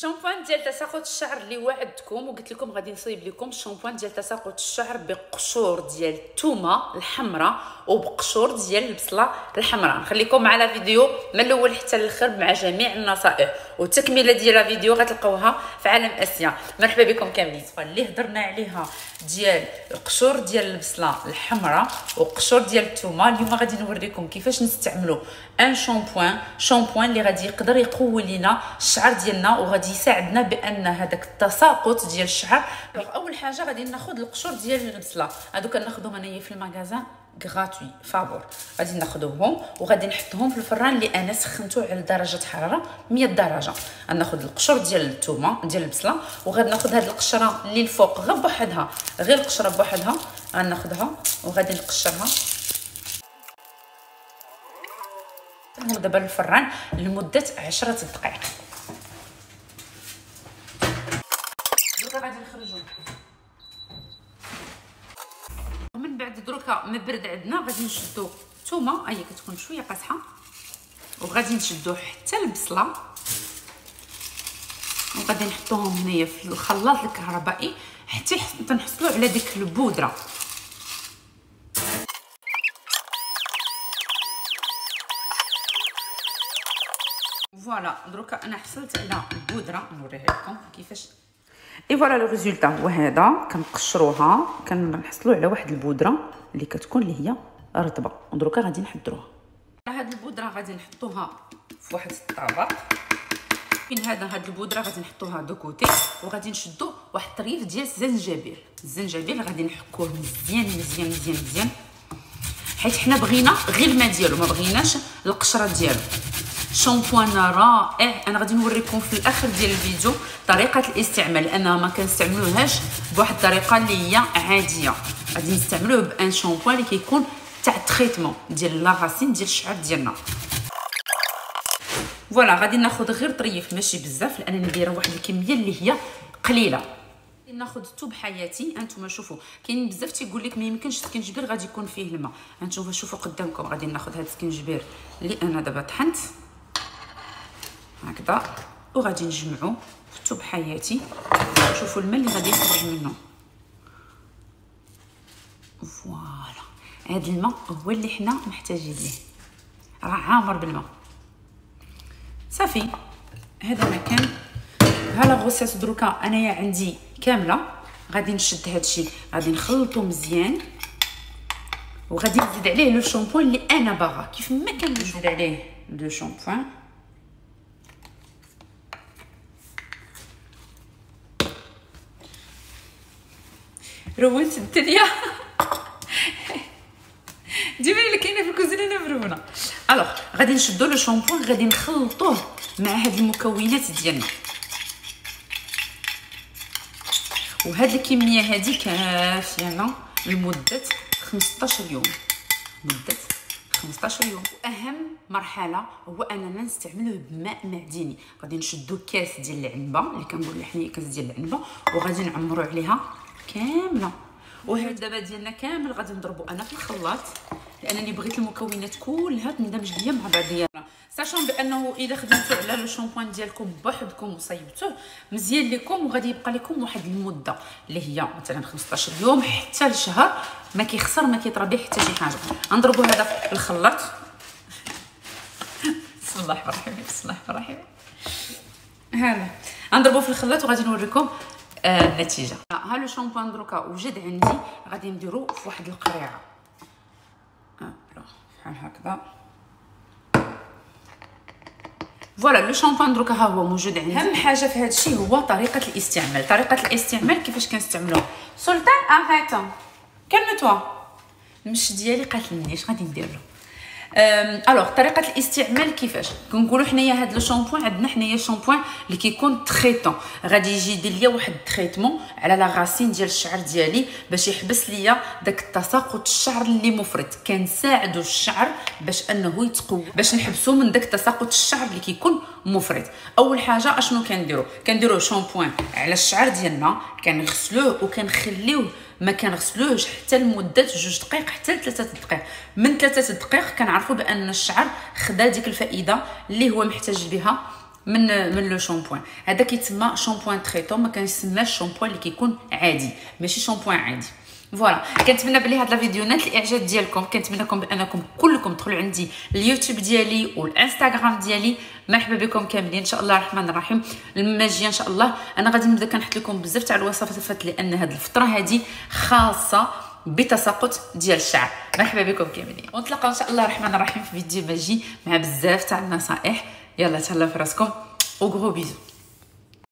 شامبوان ديال تساقط الشعر اللي وعدتكم وقلت لكم غادي نصيب لكم شامبوان ديال تساقط الشعر بقشور ديال الثومه الحمراء وبقشور ديال البصلة الحمراء. نخليكم مع لا فيديو من الأول حتى الآخر مع جميع النصائح. والتكملة ديال لا فيديو غتلقاوها في عالم آسيا. مرحبا بكم كاملين. اللي هضرنا عليها ديال القشور ديال البصلة الحمراء وقشور ديال الثومه اليوم غادي نوريكم كيفاش نستعملوا ان شامبوان شامبوان اللي غادي يقدر يقوي لنا الشعر ديالنا وغادي يساعدنا بأن هذاك التساقط ديال الشعر. أول حاجة غادي ناخذ القشور ديال البصله هادو كناخذهم أنايا في المغازان غراتوي فابور غادي ناخذوهم وغادي نحطهم في الفران اللي أنا سخنته على درجة حرارة 100 درجة. غناخذ القشور ديال الثومه ديال البصلة وغادي ناخذ هاد القشرة اللي الفوق غير بوحدها. غير القشرة بوحدها غناخذها وغادي نقشرها. دابا الفران لمدة 10 دقائق دروكا غادي نخرجو. ومن بعد دروكا ما برد عندنا غادي نشدو. الثومه هي كتكون شوية قاصحه وغادي نشدو حتى البصلة. وغادي نحطوهم هنايا في الخلاط الكهربائي حتى تنحصلوا على ديك البودرة. voilà دروكا أنا حصلت على البودرة. نوريها لكم كيفاش اي voilà le résultat هو هذا كنقشروها كنحصلوا على واحد البودرة اللي كتكون اللي هي رطبة. ودروكا غادي نحضروها. هاد البودرة غادي نحطوها في واحد الطبق فين هذا؟ هاد البودرة غادي نحطوها de côté. وغادي نشدو واحد الطريف ديال الزنجبيل. الزنجبيل غادي نحكوه مزيان مزيان مزيان مزيان. حيت حنا بغينا غير الماء ديالو. ما بغيناش القشرة ديالو. شامبوان رائع أنا غادي نوريكم في الآخر ديال الفيديو طريقة الاستعمال لانها ما كنستعملوهاش بواحد الطريقة اللي هي عادية. غادي نستعملوه بأن شامبوان اللي كيكون تاع ال traitement ديال la racine ديال الشعر ديالنا. voilà غادي ناخذ غير طريف ماشي بزاف لأن ندير واحد الكمية اللي هي قليلة. ناخذ توب حياتي أنتم شوفوا كاين بزاف تيقول لك ما يمكنش السكنجبير غادي يكون فيه الماء. أنتم شوفوا قدامكم غادي ناخذ هذا السكنجبير اللي أنا دابا طحنت. هكذا. وغادي نجمعو في توب حياتي شوفوا الماء اللي غادي يخرج منه voilà. هذا الماء هو اللي حنا محتاجين ليه. راه عامر بالماء. صافي. هذا ما كان. ها لا غوسيس دروكا أنايا عندي كاملة. غادي نشد هادشي. غادي نخلطو مزيان. وغادي نزيد عليه le shampoing اللي أنا باغا. كيف ما كان نزيد عليه le shampoing روّنت الدنيا ديما اللي كاينة في الكوزينة مرونه alors غادي نشدو le shampoing غادي نخلطوه مع هاد المكونات ديالنا. وهاد الكمية هادي كافيه لمدة 15 يوم. مدة 15 يوم. واهم مرحلة هو أننا نستعملوه بماء معدني غادي نشدو كاس ديال العنبة اللي كنقول حنايا كاس ديال العنبة وغادي نعمرو عليها كاملة. وهاد دابا ديالنا كامل غادي نضربو أنا في الخلاط لأنني بغيت المكونات كلها تندمج ليا مع بعضيها ساشون بأنه إذا خدمتو على لو شامبوان ديالكم بوحدكم وصيبتوه مزيان لكم وغادي يبقى لكم واحد المدة اللي هي مثلا 15 يوم حتى لشهر ما كيخسر ما كيطرى به حتى شي حاجة. نضربو هذا في الخلاط. بسم الله الرحمن الرحيم بسم الله الرحمن الرحيم. هذا. نضربو في الخلاط وغادي نوريكم. النتيجه ها le shampoing دروكا وجد عندي غادي نديرو في واحد القريعة. آه بحال هكذا. voilà le shampoing دروكا ها هو موجود عندي. أهم حاجة في هذا الشيء هو طريقة الاستعمال. طريقة الاستعمال كيفاش كنستعملوه سلطان arrête. calme-toi المش ديالي قاتلني اش غادي ندير له alors طريقه الاستعمال كيفاش كنقولوا حنايا هاد le shampoing عندنا حنايا شامبوان اللي كيكون traitant غادي يجي يدير ليا واحد traitement على la racine ديال الشعر ديالي باش يحبس ليا داك التساقط الشعر اللي مفرط كنساعدوا الشعر باش انه يتقوى باش نحبسوا من داك تساقط الشعر اللي كيكون مفرط اول حاجة اشنو كنديروا كنديروا شامبوان على الشعر ديالنا كنغسلوه وكنخليوه ما كنغسلوهش حتى لمدة جوج دقائق حتى لثلاثة دقائق من ثلاثة دقائق كنعرفوا بأن الشعر خدا ديك الفائدة اللي هو محتاج بها من من le shampoing هذا كيتسمى shampoing traitant ما كنسماش شامبوان اللي كيكون عادي. ماشي شامبوان عادي. voilà كنتمنى بلي هاد الفيديو نالت الإعجاب ديالكم. كنتمنىكم بأنكم كلكم تدخلوا عندي اليوتيوب ديالي والإنستغرام ديالي. مرحبا بكم كاملين. إن شاء الله الرحمن الرحيم. المجيه إن شاء الله. أنا غادي نبدأ كنحط لكم بزاف تاع الوصفات لأن هاد الفترة هذه خاصة بتساقط ديال الشعر. مرحبا بكم كاملين. ونتلاقاو إن شاء الله الرحمن الرحيم في فيديو ماجي مع بزاف تاع النصائح. يلا تهلاو في راسكم. وغرو بيزو.